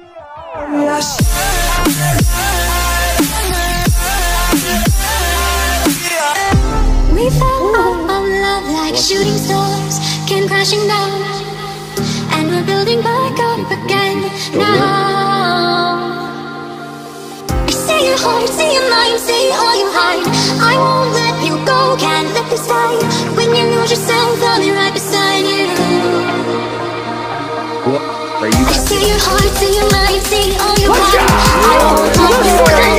We fell out of love like shooting stars came crashing down, and we're building back up again now. I see your heart, see your mind, see all you hide. I won't let you go, can't let this die. When you lose yourself, I'll be right beside you. your heart, to your mind, all. I won't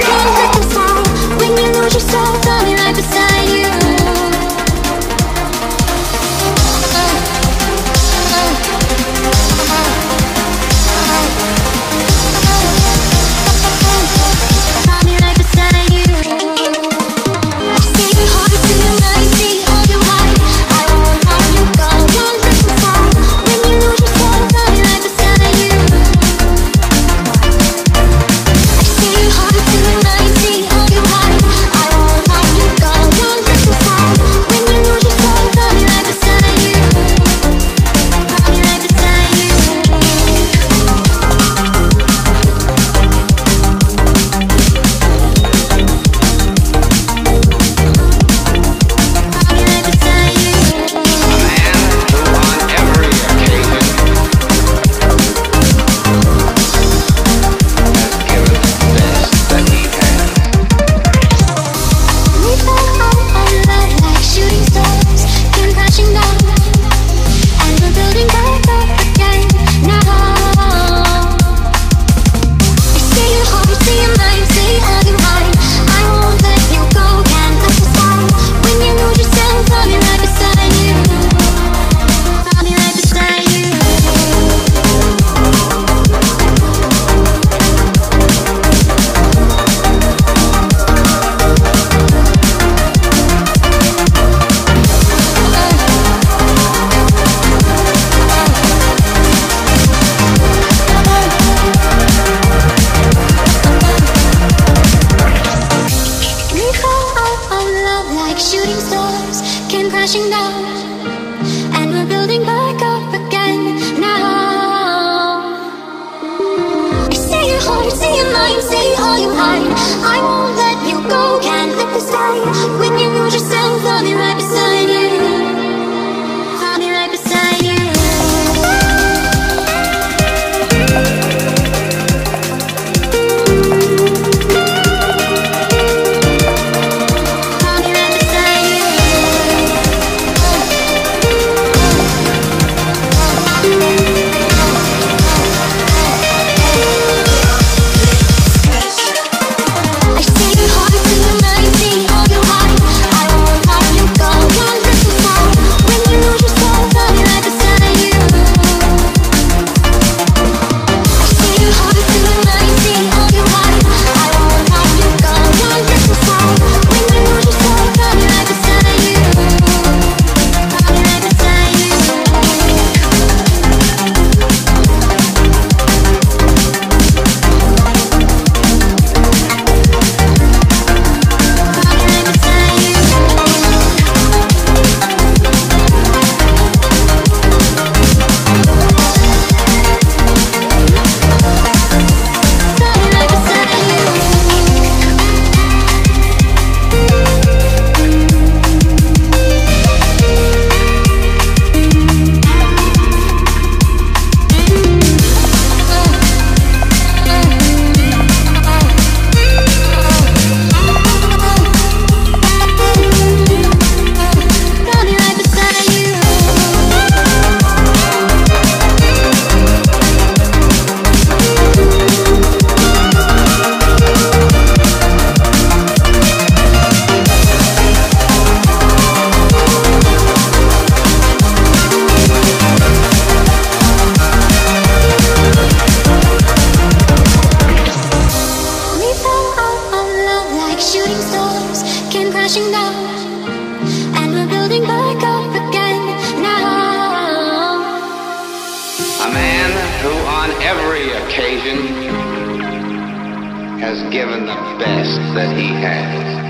has given the best that he has.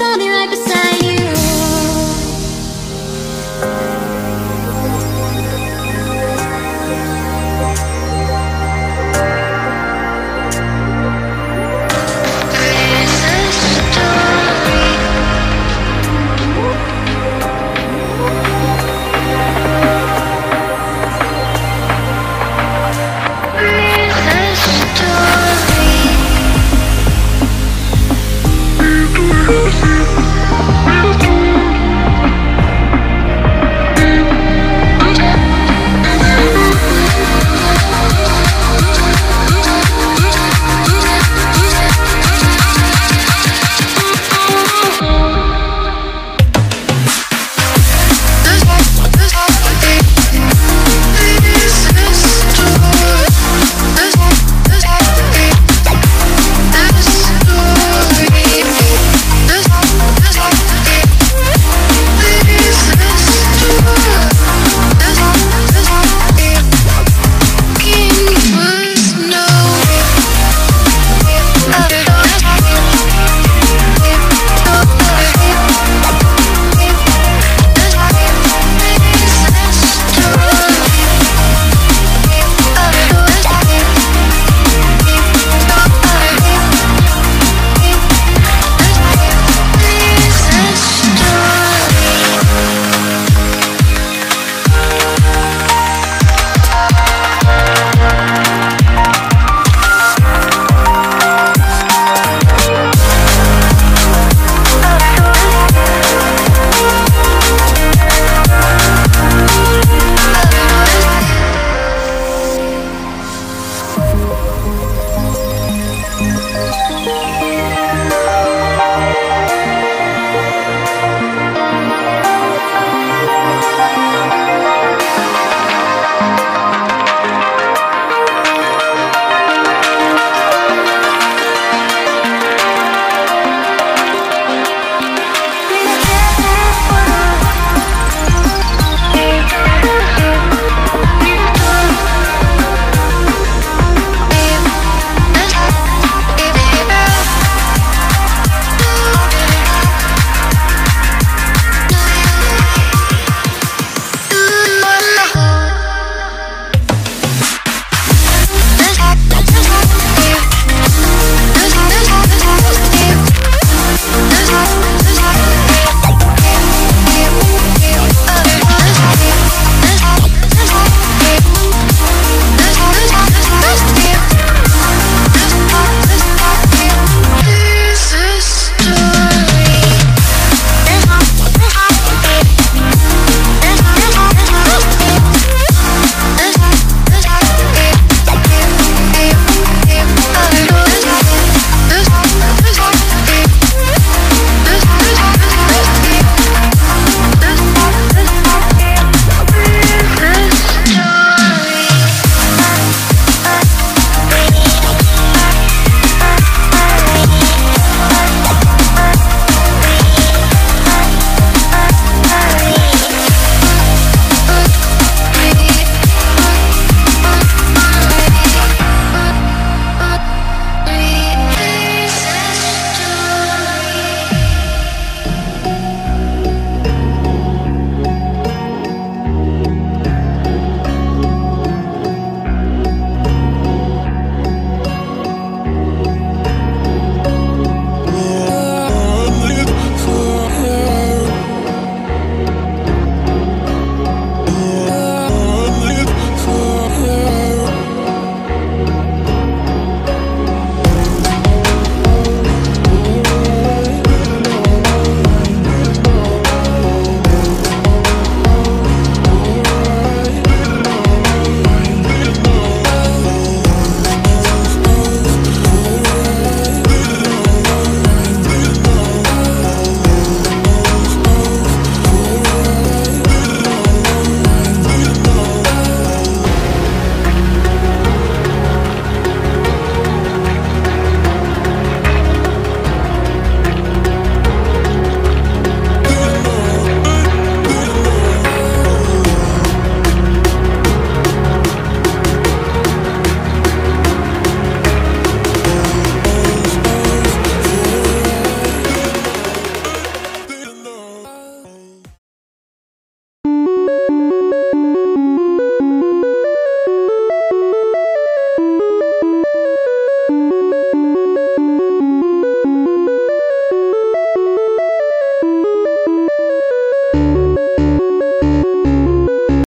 I'll be right